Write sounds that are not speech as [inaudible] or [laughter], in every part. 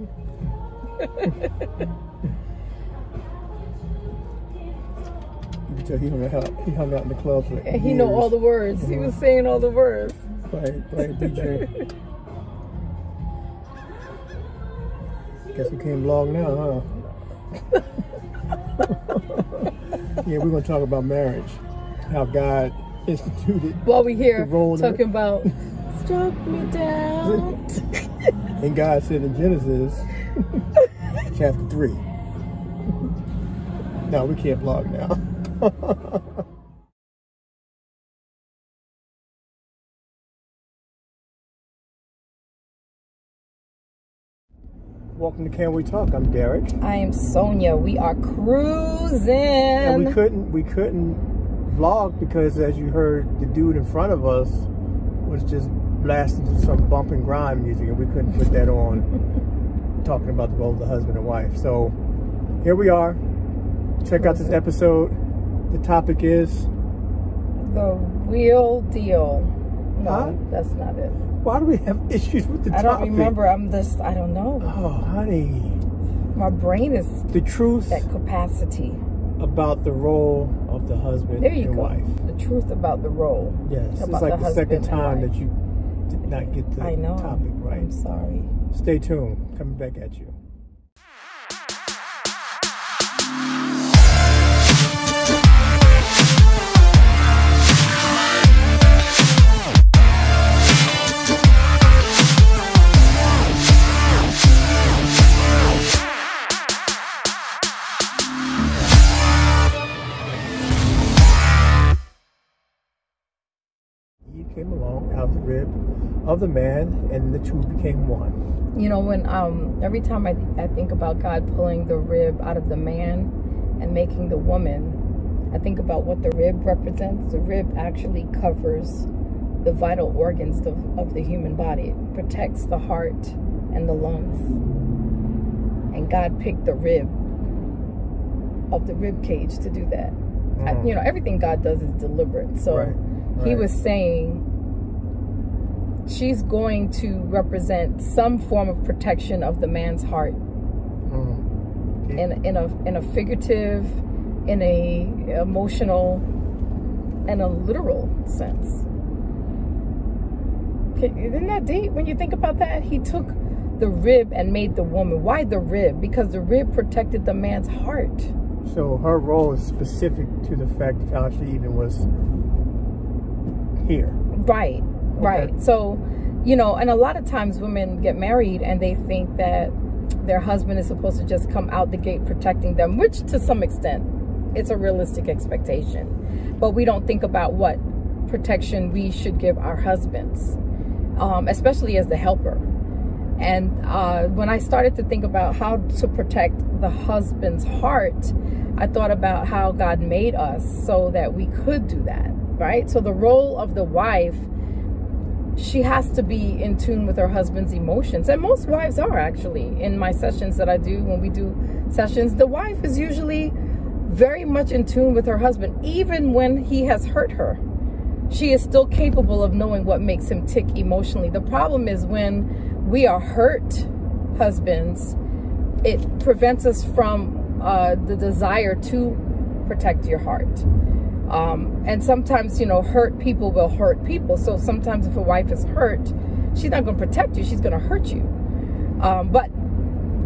[laughs] You can tell he hung out, he hung out in the club for And he know all the words. He was saying all the words. Play, play DJ. [laughs] Guess we can't vlog now, huh? [laughs] yeah, we're gonna talk about marriage. How God instituted While we here The role of- talking about struck me down. And God said in Genesis [laughs] chapter three. No, we can't vlog now. [laughs] Welcome to Can We Talk? I'm Derrick. I am Sonya. We are cruising. And we couldn't we couldn't vlog because as you heard the dude in front of us was just blasting some bump and grind music and we couldn't put that on [laughs] talking about the role of the husband and wife. So here we are. Check out this episode. The topic is the real deal. No, Huh? that's not it. why do we have [laughs] issues with the I don't remember. I'm just, I don't know. Oh, honey. My brain is The truth that capacity. about the role of the husband There you and go. wife. The truth about the role. Yes, it's like the the, second time that you not get the I know. topic right. I'm sorry. Stay tuned. Coming back at you. Of and the two became one. You know, when um every time I, I think about God pulling the rib out of the man and making the woman, I think about what the rib represents. The rib actually covers the vital organs of, of the human body. It protects the heart and the lungs. And God picked the rib of the rib cage to do that. I- Mm. you know, everything God does is deliberate. So Right, he was saying she's going to represent some form of protection of the man's heart Mm. in in a in a figurative, in a emotional, and a literal sense. Okay, Isn't that deep when you think about that? He took the rib and made the woman. Why the rib? Because the rib protected the man's heart. So her role is specific to the fact of how she even was here. Right, right. So, you know, and a lot of times women get married and they think that their husband is supposed to just come out the gate protecting them, which to some extent it's a realistic expectation. But we don't think about what protection we should give our husbands, um, especially as the helper. And uh, when I started to think about how to protect the husband's heart, I thought about how God made us so that we could do that, right? So the role of the wife, she has to be in tune with her husband's emotions. And most wives are actually in my sessions that I do when we do sessions. The wife is usually very much in tune with her husband, even when he has hurt her she is still capable of knowing what makes him tick emotionally. The problem is when we are hurt husbands, it prevents us from uh, the desire to protect your heart. Um, and sometimes, you know, hurt people will hurt people. So sometimes if a wife is hurt, she's not going to protect you, she's going to hurt you. Um, but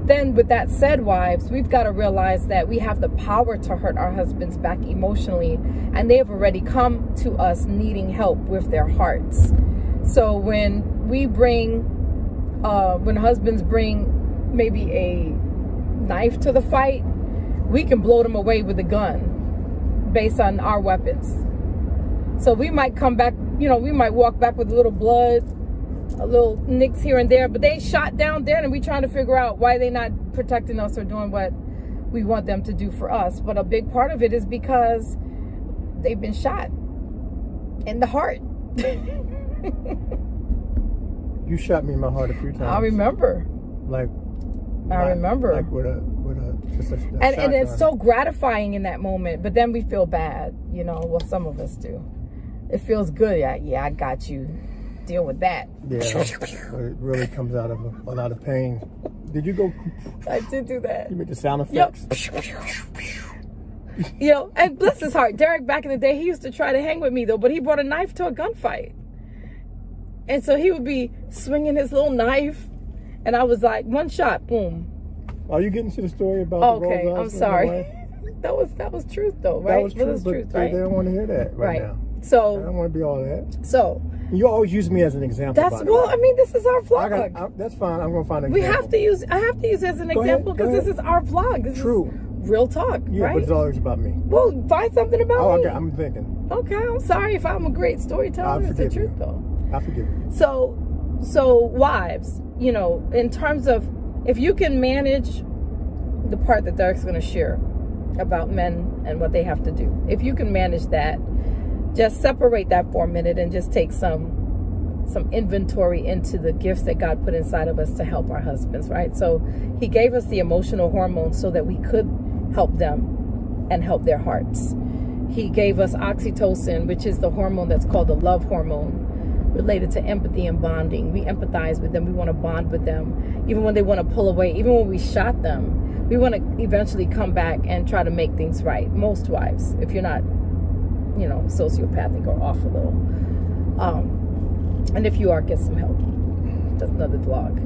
then with that said wives we've got to realize that we have the power to hurt our husbands back emotionally and they have already come to us needing help with their hearts so when we bring uh when husbands bring maybe a knife to the fight we can blow them away with a gun based on our weapons so we might come back you know we might walk back with a little blood a little nicks here and there, but they shot down there and we trying to figure out why they not protecting us or doing what we want them to do for us. But a big part of it is because they've been shot in the heart. You shot me in my heart a few [laughs] times. I remember. Like I like- remember. Like with a a a, a and, and it's so gratifying in that moment, but then we feel bad, you know. Well, some of us do. It feels good. Yeah, yeah, I got you. Deal with that. Yeah, [laughs] it really comes out of a, a lot of pain Did you go? I did do that. You made the sound effects. Yep. you know, and bless his heart, Derrick back in the day, he used to try to hang with me though, but he brought a knife to a gunfight. And so he would be swinging his little knife, and I was like, one shot, boom. Are you getting to the story about? Okay, I'm sorry. [laughs] that was that was truth though, right? That was truth, but truth, right? they don't want to hear that right, right. now. So I don't want to be all that. So you always use me as an example. That's well. I mean, this is our vlog. Got, I, that's fine. I'm gonna find an we have to use. I have to use as an go example because this is our vlog. This True. real talk. Yeah, right? but it's always about me. Well, find something about oh, me. Okay, I'm thinking. Okay, I'm sorry if I'm a great storyteller. It's the truth, you. though. I forgive you. So, so wives, you know, in terms of if you can manage the part that Derrick's going to share about men and what they have to do, if you can manage that just separate that for a minute and just take some some inventory into the gifts that God put inside of us to help our husbands, right? So he gave us the emotional hormones so that we could help them and help their hearts. He gave us oxytocin, which is the hormone that's called the love hormone, related to empathy and bonding. We empathize with them. We want to bond with them. Even when they want to pull away, even when we shot them, we want to eventually come back and try to make things right. Most wives, if you're not you know, sociopathic or off a little. Um, and if you are, get some help. That's another blog.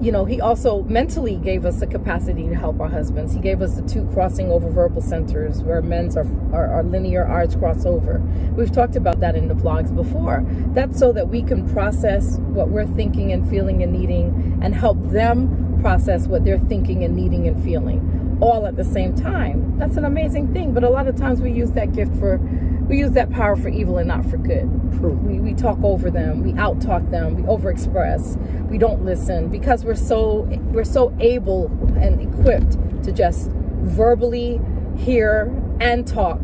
You know, he also mentally gave us the capacity to help our husbands. He gave us the two crossing over verbal centers where men's are, are, are linear, arts cross over. We've talked about that in the vlogs before. That's so that we can process what we're thinking and feeling and needing and help them process what they're thinking and needing and feeling all at the same time. That's an amazing thing. But a lot of times we use that gift for we use that power for evil and not for good. True. We, we talk over them, we out talk them, we overexpress, we don't listen because we're so we're so able and equipped to just verbally hear and talk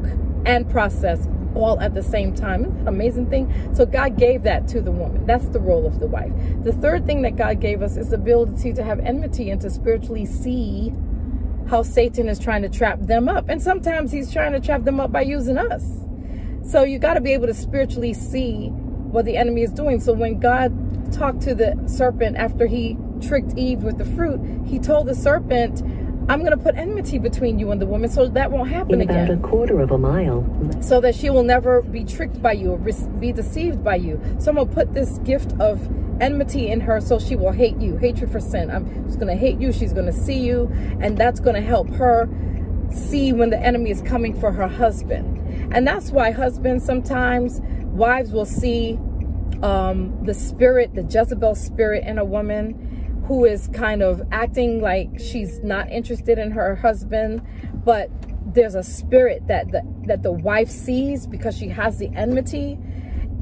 and process all at the same time. Isn't that amazing thing? So God gave that to the woman. That's the role of the wife. The third thing that God gave us is the ability to have enmity and to spiritually see how Satan is trying to trap them up. And sometimes he's trying to trap them up by using us. So you got to be able to spiritually see what the enemy is doing. So when God talked to the serpent after he tricked Eve with the fruit, he told the serpent, I'm going to put enmity between you and the woman so that won't happen In again. about a quarter of a mile. So that she will never be tricked by you or be deceived by you. So I'm going to put this gift of enmity in her so she will hate you. Hatred for sin. I'm just going to hate you. She's going to see you. And that's going to help her see when the enemy is coming for her husband. And that's why husbands sometimes, wives will see um, the spirit, the Jezebel spirit in a woman who is kind of acting like she's not interested in her husband, but there's a spirit that the, that the wife sees because she has the enmity.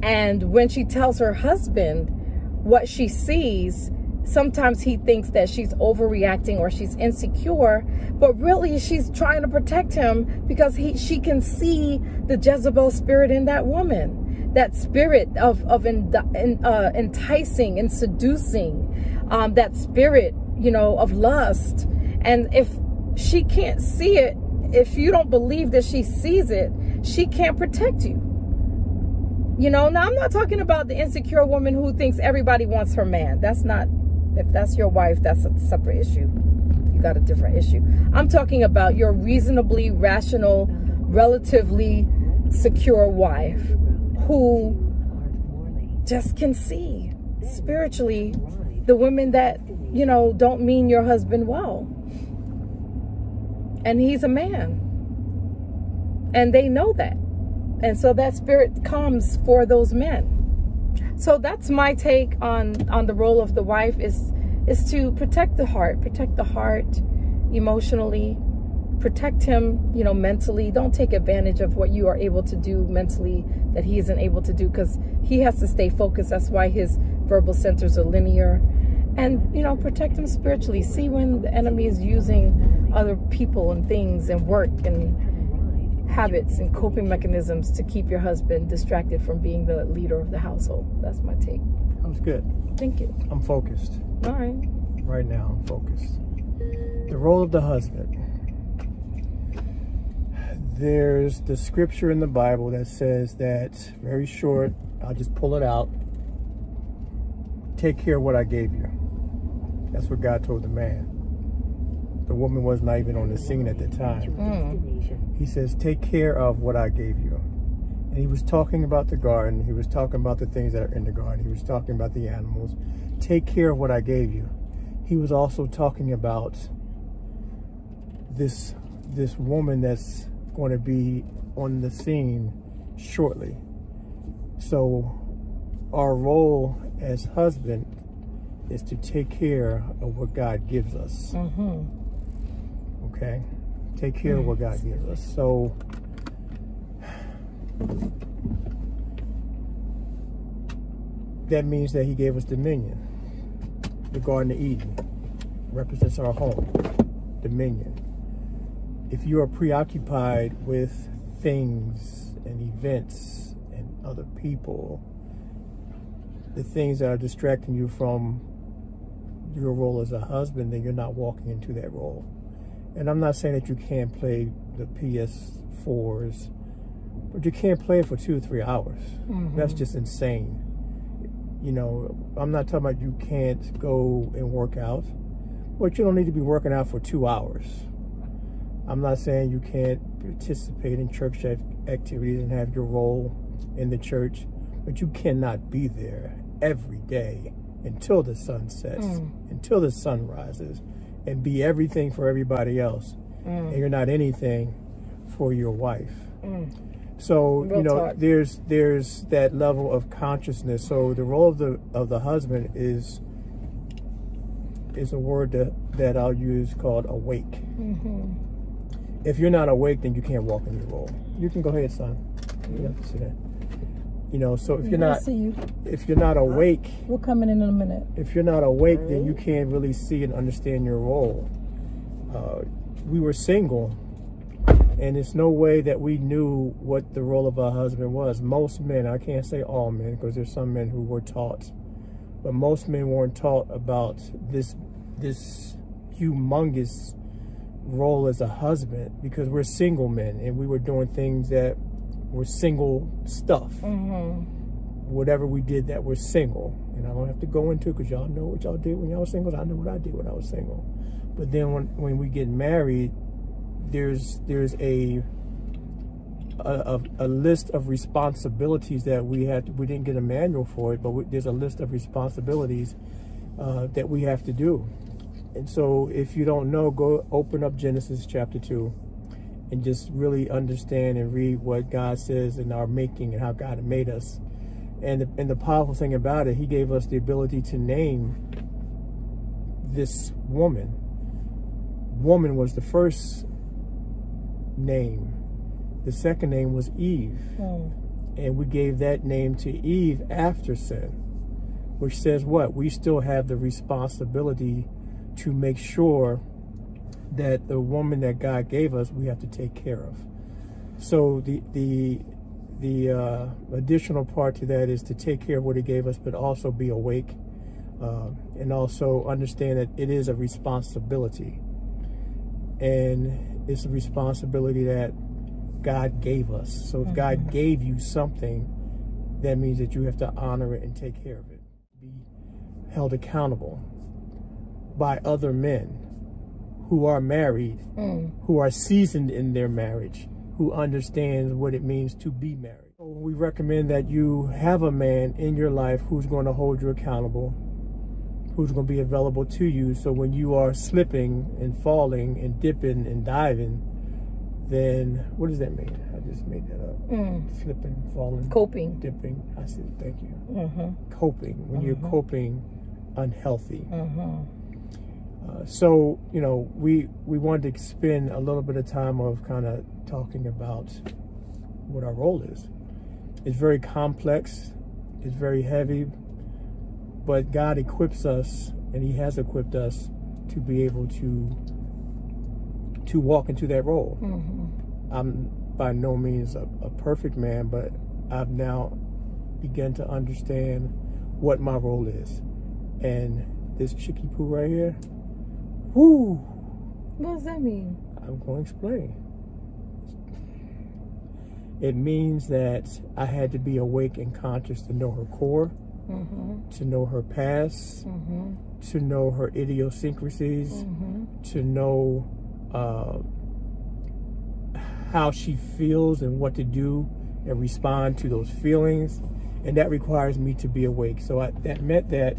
And when she tells her husband what she sees, sometimes he thinks that she's overreacting or she's insecure, but really she's trying to protect him because he she can see the Jezebel spirit in that woman. That spirit of, of in, in, uh, enticing and seducing, um, that spirit, you know, of lust. And if she can't see it, if you don't believe that she sees it, she can't protect you. You know, now I'm not talking about the insecure woman who thinks everybody wants her man. That's not if that's your wife, that's a separate issue. You got a different issue. I'm talking about your reasonably rational, relatively secure wife who just can see spiritually the women that, you know, don't mean your husband well. And he's a man. And they know that. And so that spirit comes for those men. So that's my take on on the role of the wife is is to protect the heart, protect the heart emotionally, protect him, you know, mentally. Don't take advantage of what you are able to do mentally that he isn't able to do because he has to stay focused. That's why his verbal centers are linear. And, you know, protect him spiritually. See when the enemy is using other people and things and work and habits and coping mechanisms to keep your husband distracted from being the leader of the household. That's my take. Was good. Thank you. I'm focused. All right. Right now, I'm focused. The role of the husband. There's the scripture in the Bible that says that, very short, I'll just pull it out. Take care of what I gave you. That's what God told the man. The woman was not even on the scene at the time. Mm. He says, Take care of what I gave you. And he was talking about the garden. He was talking about the things that are in the garden. He was talking about the animals. Take care of what I gave you. He was also talking about this this woman that's going to be on the scene shortly. So our role as husband is to take care of what God gives us. Mm-hmm. Okay? Take care of what God gives us. So that means that he gave us dominion. The Garden of Eden represents our home, dominion. If you are preoccupied with things and events and other people, the things that are distracting you from your role as a husband, then you're not walking into that role. And I'm not saying that you can't play the PS4s, but you can't play it for two or three hours. Mm-hmm. That's just insane. You know, I'm not talking about you can't go and work out, but you don't need to be working out for two hours. I'm not saying you can't participate in church activities and have your role in the church, but you cannot be there every day until the sun sets, mm. until the sun rises, and be everything for everybody else. Mm. And you're not anything for your wife. Mm. So Real you know, talk. there's there's that level of consciousness. So the role of the of the husband is is a word that that I'll use called awake. -hmm. If you're not awake, then you can't walk in your role. You can go ahead, son. You have to sit down. You know, so if you're not you. if you're not awake, we're coming in in a minute. If you're not awake, then you can't really see and understand your role. Uh, we were single, and it's no way that we knew what the role of a husband was. Most men, I can't say all men, because there's some men who were taught, but most men weren't taught about this this humongous role as a husband because we're single men and we were doing things that were single stuff. Mm-hmm. Whatever we did that was single. And I don't have to go into it because y'all know what y'all did when y'all was single. I know what I did when I was single. But then when, when we get married, there's there's a a, a, list of responsibilities that we had. We didn't get a manual for it, but we, there's a list of responsibilities uh, that we have to do. And so, if you don't know, go open up Genesis chapter two and just really understand and read what God says in our making and how God made us. And the, and the powerful thing about it, he gave us the ability to name this woman. Woman was the first name. The second name was Eve. Mm. And we gave that name to Eve after sin, which says what? We still have the responsibility to make sure that the woman that God gave us, we have to take care of. So the the the uh, additional part to that is to take care of what He gave us, but also be awake uh, and also understand that it is a responsibility, and it's a responsibility that God gave us. So if mm -hmm. God mm-hmm. gave you something, that means that you have to honor it and take care of it. Be held accountable by other men who are married, mm. who are seasoned in their marriage, who understands what it means to be married. We recommend that you have a man in your life who's going to hold you accountable, who's going to be available to you. So when you are slipping and falling and dipping and diving, then what does that mean? I just made that up. Mm. Slipping, falling, coping, dipping. I said, thank you. Mm -hmm. Coping. When -hmm. you're mm-hmm. coping unhealthy. -hmm uh, so you know we we wanted to spend a little bit of time of kind of talking about what our role is. It's very complex it's very heavy but god equips us and he has equipped us to be able to to walk into that role. Mm-hmm. i'm by no means a, a perfect man but i've now begun to understand what my role is. And this chicky poo right here Whoo! What does that mean? I'm going to explain. It means that I had to be awake and conscious to know her core, Mm-hmm. to know her past, Mm-hmm. to know her idiosyncrasies, Mm-hmm. to know uh, how she feels and what to do and respond to those feelings. And that requires me to be awake. So I, that meant that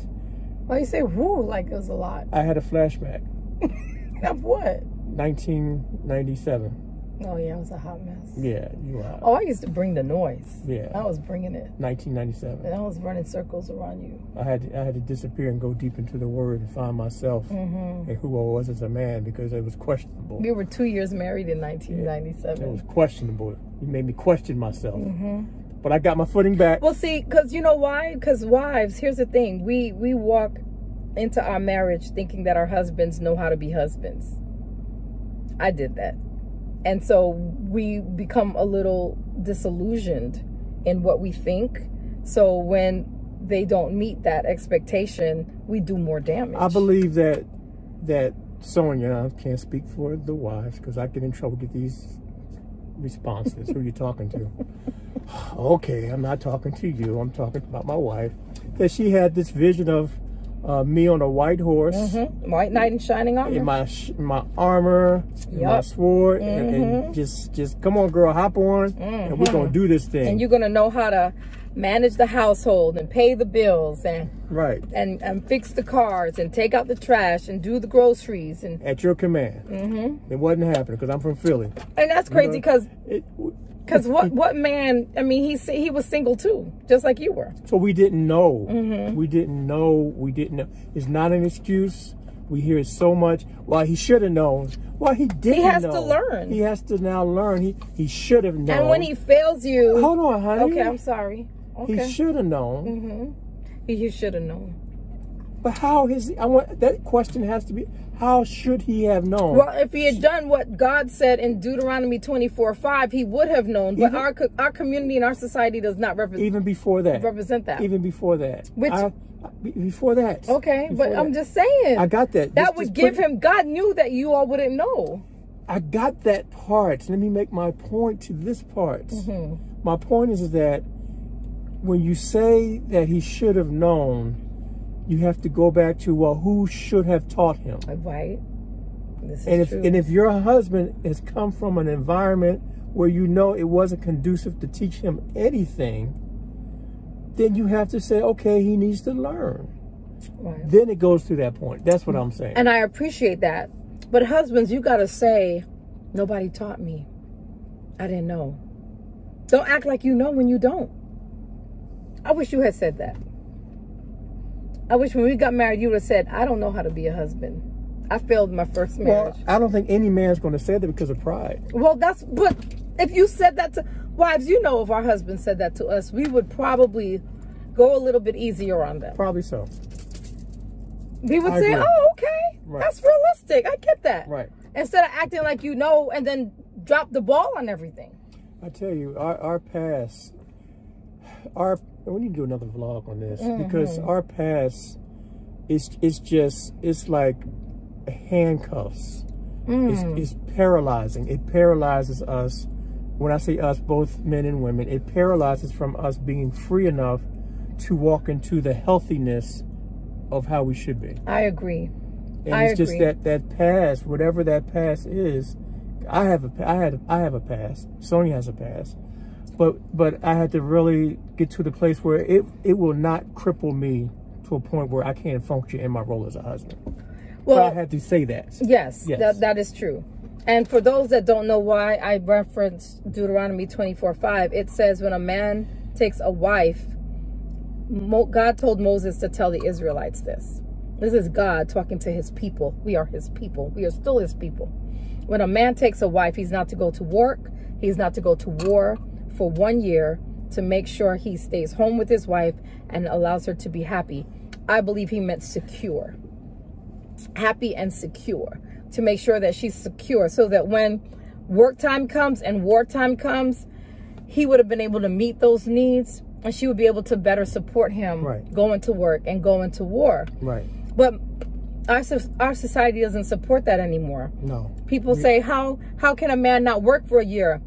Well, you say woo like it was a lot. I had a flashback. [laughs] Of what? 1997. Oh yeah, it was a hot mess. Yeah, you are. Oh, I used to bring the noise. Yeah. I was bringing it. 1997. And I was running circles around you. I had to, I had to disappear and go deep into the word and find myself Mm-hmm. and who I was as a man because it was questionable. We were two years married in 1997. It was questionable. You made me question myself. Mm-hmm. But I got my footing back. Well, see, because you know why? Because wives, here's the thing: we we walk into our marriage thinking that our husbands know how to be husbands. I did that, and so we become a little disillusioned in what we think. So when they don't meet that expectation, we do more damage. I believe that that Sonya, I can't speak for the wives because I get in trouble with these responses. Who are you talking to? [laughs] okay, I'm not talking to you. I'm talking about my wife. That she had this vision of uh, me on a white horse. Mhm. White knight in shining armor. in my sh- my armor, in my sword, and, and just just come on, girl, hop on, and we're gonna do this thing. and you're gonna know how to manage the household and pay the bills and right and, and fix the cars and take out the trash and do the groceries and at your command. Mm-hmm. It wasn't happening because I'm from Philly. and that's crazy know, because It, because what what man I mean he he was single too just like you were so we didn't know. Mm-hmm. We didn't know. We didn't know. It's not an excuse. We hear it so much. Why he should have known. Why he didn't. He has to learn. He has to now learn. He he should have known. and when he fails you hold on, honey. okay I'm sorry okay He should have known. mm-hmm. he, you should have known But how is I want that question has to be how should he have known? well if he had done what God said in Deuteronomy 24 5 he would have known but Even- our our community and our society does not represent even before that. represent that Even before that. Which- I, before that. okay Before but I'm just saying I got that. that Just- would just give put- him God knew that you all wouldn't know I got that part. Let me make my point to this part. Mm-hmm. My point is that when you say that he should have known, you have to go back to well, who should have taught him? Uh, right this is And if true. and if your husband has come from an environment where you know it wasn't conducive to teach him anything, then you have to say, okay, he needs to learn. Right. Then it goes to that point. That's what I'm saying. And I appreciate that. But husbands, you got to say, nobody taught me. I didn't know. Don't act like you know when you don't. I wish you had said that. I wish when we got married, you would have said, I don't know how to be a husband. I failed my first marriage. well, I don't think any man's going to say that because of pride. Well, that's, but if you said that to wives, you know, if our husband said that to us, we would probably go a little bit easier on them. Probably so. We would I say, agree. oh, okay, Right. that's realistic. I get that. Right. Instead of acting like you know and then drop the ball on everything. I tell you, our, our past, our we need to do another vlog on this mm-hmm. because our past is it's just it's like handcuffs. It's, mm. it's paralyzing. It paralyzes us. When I say us, both men and women, it paralyzes from us being free enough to walk into the healthiness of how we should be. I agree. And I it's just that that past, whatever that past is, I have a I had I have a past. Sonya has a past, but but I had to really get to the place where it it will not cripple me to a point where I can't function in my role as a husband. Well, but I had to say that. yes, Yes. That, that is true. And for those that don't know why I referenced Deuteronomy 24 5, it says when a man takes a wife, Mo- God told Moses to tell the Israelites this. This is God talking to his people. We are his people. We are still his people. When a man takes a wife, he's not to go to work, he's not to go to war for one year to make sure he stays home with his wife and allows her to be happy. I believe he meant secure happy and secure to make sure that she's secure so that when work time comes and wartime comes he would have been able to meet those needs and she would be able to better support him Right. going to work and going to war Right. but our, our society doesn't support that anymore No. people say how how can a man not work for a year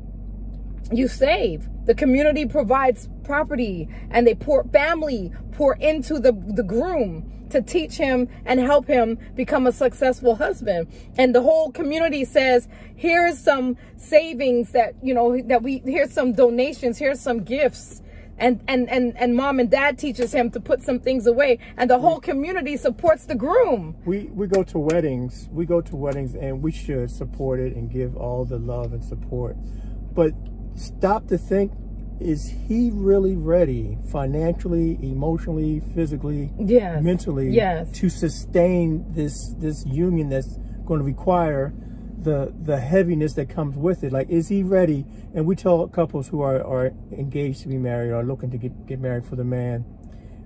you save. The community provides property and they pour family pour into the, the groom to teach him and help him become a successful husband. And the whole community says, here's some savings that, you know, that we, here's some donations, here's some gifts. And, and, and, and mom and dad teaches him to put some things away and the whole community supports the groom. We, we go to weddings, we go to weddings and we should support it and give all the love and support. But stop to think is he really ready financially, emotionally, physically, yes. mentally yes. to sustain this this union that's going to require the the heaviness that comes with it? Like, is he ready? And we tell couples who are, are engaged to be married or looking to get, get married for the man,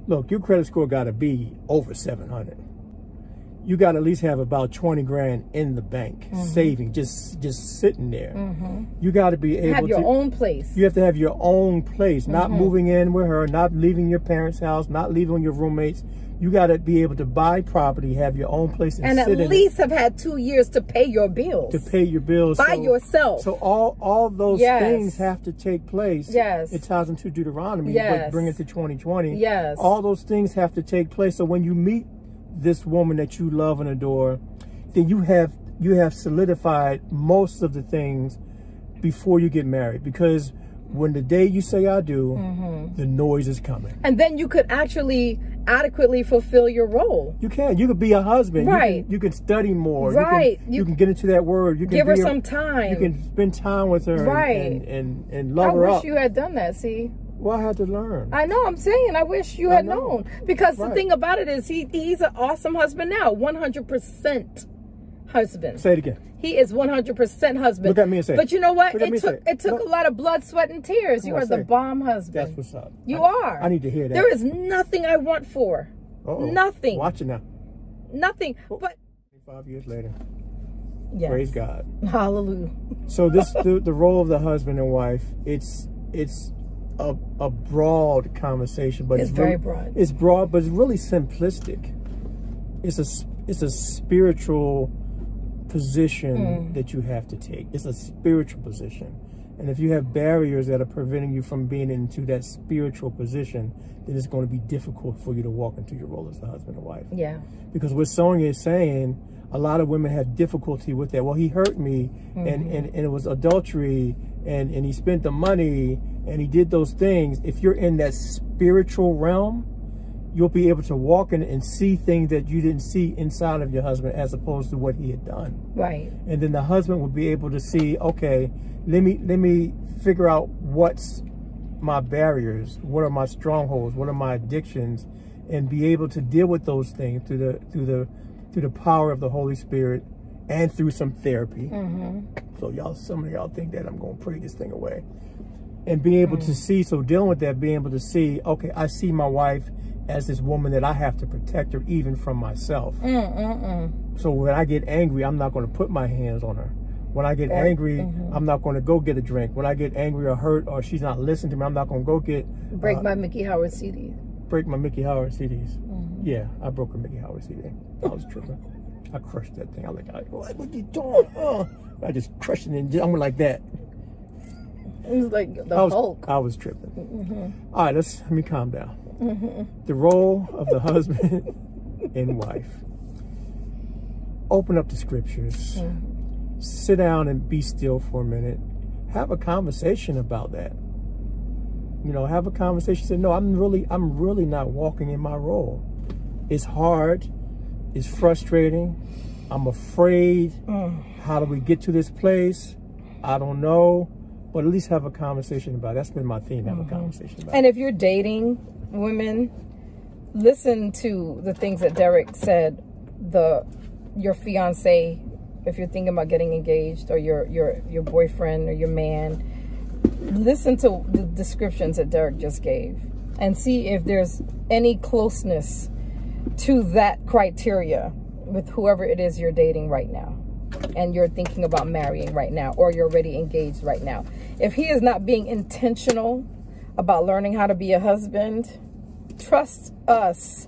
look, your credit score got to be over 700 you got to at least have about 20 grand in the bank mm -hmm. saving just just sitting there. Mm -hmm. you got to be able have your to, own place. You have to have your own place not mm -hmm. moving in with her not leaving your parents house not leaving your roommates. You got to be able to buy property have your own place and, and at least have had two years to pay your bills. To pay your bills. By so, yourself. so all all those yes. things have to take place. Yes. It ties into deuteronomy yes. but bring it to 2020 yes. All those things have to take place. So when you meet this woman that you love and adore, then you have you have solidified most of the things before you get married because when the day you say I do, mm -hmm. the noise is coming. And then you could actually adequately fulfill your role. You can. You could be a husband. Right. You can, you can study more. Right. You can, you, you can, get into that word. You can give her some time. You can spend time with her. Right. And, and, and love I her wish up. you had done that, see? Well, I had to learn. I know. I'm saying. I wish you had know. known because right. the thing about it is he he's an awesome husband now. 100 percent husband. Say it again. He is 100 percent husband. Look at me and say. But you know what? It took it took a lot of blood, sweat, and tears. you are the bomb husband. That's what's up. You I, are. I need to hear that. There is nothing I want for. Uh -oh. Nothing. Watch it now. Nothing. But. Five years later. Yes. Praise God. Hallelujah. So this the, the role of the husband and wife. It's it's a, a broad conversation, but it's, it's very really, broad. It's broad, but it's really simplistic. It's a it's a spiritual position mm. that you have to take. It's a spiritual position. And if you have barriers that are preventing you from being into that spiritual position, then it's going to be difficult for you to walk into your role as a husband and wife. Yeah. Because what Sonya is saying, a lot of women have difficulty with that. Well, he hurt me mm -hmm. and, and, and it was adultery and, and he spent the money and he did those things. If you're in that spiritual realm, you'll be able to walk in and see things that you didn't see inside of your husband as opposed to what he had done. Right. And then the husband will be able to see, okay, let me let me figure out what's my barriers, what are my strongholds, what are my addictions, and be able to deal with those things through the through the through the power of the Holy Spirit and through some therapy. Mm -hmm. So y'all, some of y'all think that I'm going to pray this thing away. And being able mm. to see, so dealing with that, being able to see, okay, I see my wife as this woman that I have to protect her even from myself. Mm so when I get angry, I'm not going to put my hands on her. When I get angry, mm -hmm. I'm not going to go get a drink. When I get angry or hurt or she's not listening to me, I'm not going to go get... Break uh, my Miki Howard CDs. Break my Miki Howard CDs. Yeah, I broke a Miki Howard CD. I was tripping. I crushed that thing. I was like, what, what you doing? Oh. I just crushed it and I'm like that. It was like the I was, Hulk. I was tripping. Mm -hmm. All right, let's let me calm down. Mm -hmm. The role of the husband [laughs] and wife. Open up the scriptures. Mm -hmm. Sit down and be still for a minute. Have a conversation about that. You know, have a conversation. Say, no, I'm really, I'm really not walking in my role. It's hard. It's frustrating. I'm afraid. Mm. How do we get to this place? I don't know. But at least have a conversation about it. That's been my theme, have mm -hmm. a mm-hmm. conversation about And if you're dating women, listen to the things that Derrick said. The your fiance, if you're thinking about getting engaged, or your your your boyfriend or your man, listen to the descriptions that Derrick just gave and see if there's any closeness to that criteria with whoever it is you're dating right now and you're thinking about marrying right now or you're already engaged right now. If he is not being intentional about learning how to be a husband, trust us.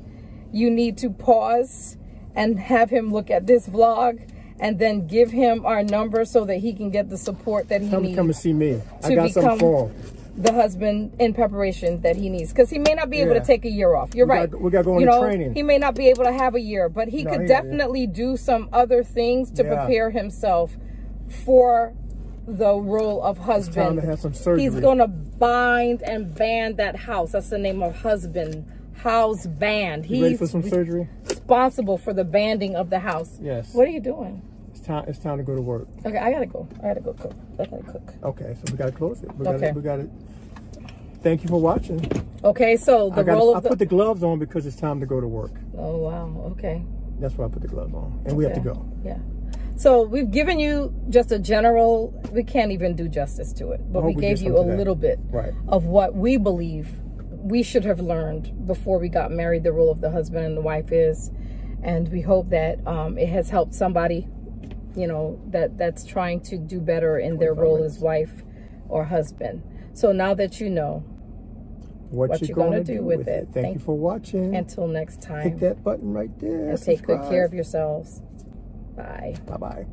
You need to pause and have him look at this vlog and then give him our number so that he can get the support that he Come, needs come and see me. I got something become for him. The husband in preparation that he needs because he may not be able Yeah. to take a year off. You're We right. gotta- we gotta go you know, training. He may not be able to have a year, but he No, could he not, yeah. definitely do some other things to Yeah. prepare himself for the role of husband. time to have some surgery. He's gonna bind and band that house. That's the name of husband. House band. You ready He's for some surgery? responsible for the banding of the house. Yes. What are you doing? It's time. It's time to go to work. Okay, I gotta go. I gotta go cook. I gotta cook. Okay, so we gotta close it. We gotta, Okay. We gotta. Thank you for watching. Okay, so the I, gotta, role I the. put the gloves on because it's time to go to work. oh wow. Okay. That's why I put the gloves on, and we have to go. Yeah. So we've given you just a general, we can't even do justice to it, but we we gave you a little bit Right. of what we believe we should have learned before we got married, the role of the husband and the wife is. And we hope that um, it has helped somebody, you know, that that's trying to do better in their role as wife or husband. So now that you know, What, What you're you gonna, gonna do, do with with it. it. Thank, Thank- you for watching. until next time. Hit that button right there. take good care of yourselves. Bye. Bye bye.